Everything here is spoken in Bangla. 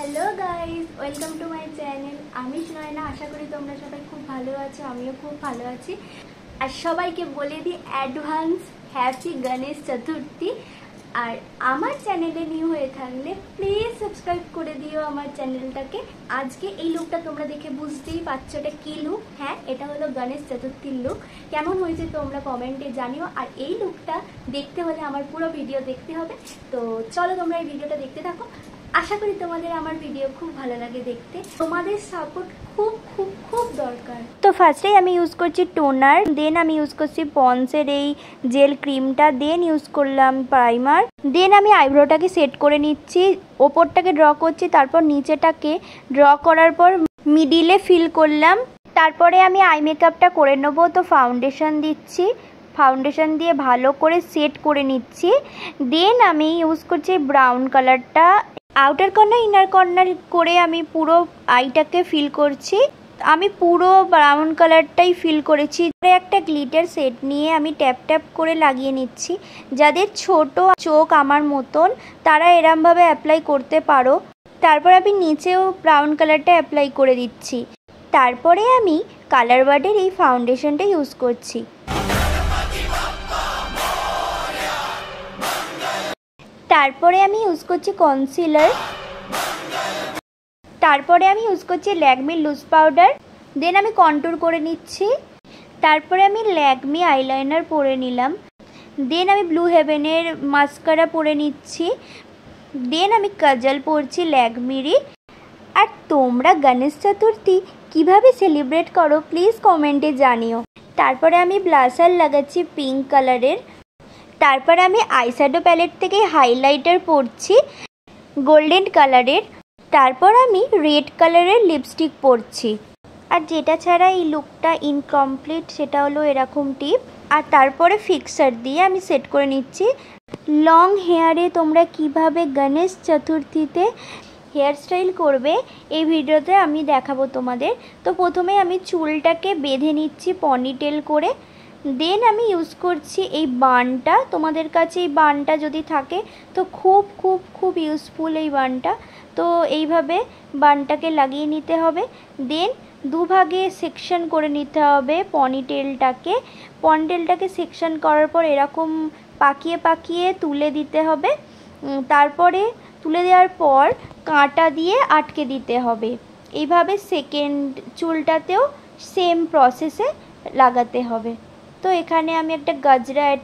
Hello guys welcome to my channel আমি নয়না আশা করি তোমরা সবাই খুব ভালো আছো, আমিও খুব ভালো আছি। আর সবাইকে বলে দিই অ্যাডভান্স হ্যাপি গণেশ চতুর্থী আর আমার চ্যানেলে নিউ হয়ে থাকলে প্লিজ সাবস্ক্রাইব করে দিও আমার চ্যানেলটাকে আজকে এই লুকটা তোমরা দেখে বুঝতেই পারছ এটা কী লুক হ্যাঁ এটা হলো গণেশ চতুর্থীর লুক কেমন হয়েছে তোমরা কমেন্টে জানিও। আর এই লুকটা দেখতে হলে আমার পুরো ভিডিও দেখতে হবে। তো চলো তোমরা এই ভিডিওটা দেখতে থাকো। আশা করি তোমাদের আমার ভিডিও খুব ভালো লাগে দেখতে। তোমাদের সাপোর্ট খুব খুব খুব দরকার। তো ফার্স্টেই আমি ইউজ করছি টোনার দেন আমি ইউজ করছি পন্সের এই জেল ক্রিমটা দেন ইউজ করলাম প্রাইমার দেন আমি আইব্রোটাকে সেট করে নিচ্ছি, ওপরটাকে ড্র করছি, তারপর নিচেটাকে ড্র করার পর মিডিলে ফিল করলাম, তারপরে আমি আই মেকআপটা করে নেব, তো ফাউন্ডেশন দিচ্ছি ফাউন্ডেশন দিয়ে ভালো করে সেট করে নিচ্ছি দেন আমি ইউজ করছি ব্রাউন কালারটা আউটার কর্নার ইনার কর্নার করে আমি পুরো আইটাকে ফিল করছি। আমি পুরো ব্রাউন কালারটাই ফিল করেছি। একটা গ্লিটার সেট নিয়ে আমি ট্যাপ ট্যাপ করে লাগিয়ে নিচ্ছি। যাদের ছোট চোখ আমার মতন, তারা এরমভাবে অ্যাপ্লাই করতে পারো। তারপর আমি নিচেও ব্রাউন কালারটা অ্যাপ্লাই করে দিচ্ছি। তারপরে আমি কালার বার্ডের এই ফাউন্ডেশনটা ইউজ করছি। তারপরে আমি ইউজ করছি কনসিলার তারপরে আমি ইউজ করছি ল্যাকমি লুজ পাউডার দেন আমি কন্ট্রোল করে নিচ্ছি, তারপরে আমি ল্যাকমি আইলাইনার পরে নিলাম দেন আমি ব্লু হেভেনের মাস্কারা পরে নিচ্ছি দেন আমি কাজল পরছি ল্যাকমিরই আর তোমরা গণেশ চতুর্থী কীভাবে সেলিব্রেট করো প্লিজ কমেন্টে জানিও। তারপরে আমি ব্লাসার লাগাচ্ছি পিঙ্ক কালারের তারপর আমি আইশ্যাডো প্যালেট থেকে হাইলাইটার পরছি গোল্ডেন কালারের তারপর আমি রেড কালারের লিপস্টিক পরছি। আর যেটা ছাড়া এই লুকটা ইনকমপ্লিট সেটা হলো এরকম টিপ আর তারপরে ফিক্সার দিয়ে আমি সেট করে নিচ্ছি। লং হেয়ারে তোমরা কীভাবে গণেশ চতুর্থীতে হেয়ার স্টাইল করবে, এই ভিডিওতে আমি দেখাবো তোমাদের। তো প্রথমে আমি চুলটাকে বেঁধে নিচ্ছি পনিটেল করে। দেন আমি ইউজ করছি এই বানটা। তোমাদের কাছে এই বানটা যদি থাকে, তো খুব খুব খুব ইউজফুল এই বানটা। তো এইভাবে বানটাকে লাগিয়ে নিতে হবে। দেন দুভাগে সেকশন করে নিতে হবে পনিটেলটাকে পনিটেলটাকে সেকশন করার পর এরকম পাকিয়ে পাকিয়ে তুলে দিতে হবে। তারপরে তুলে দেওয়ার পর কাঁটা দিয়ে আটকে দিতে হবে। এইভাবে সেকেন্ড চুলটাতেও সেম প্রসেসে লাগাতে হবে। তো এখানে আমি একটা গাজরা অ্যাড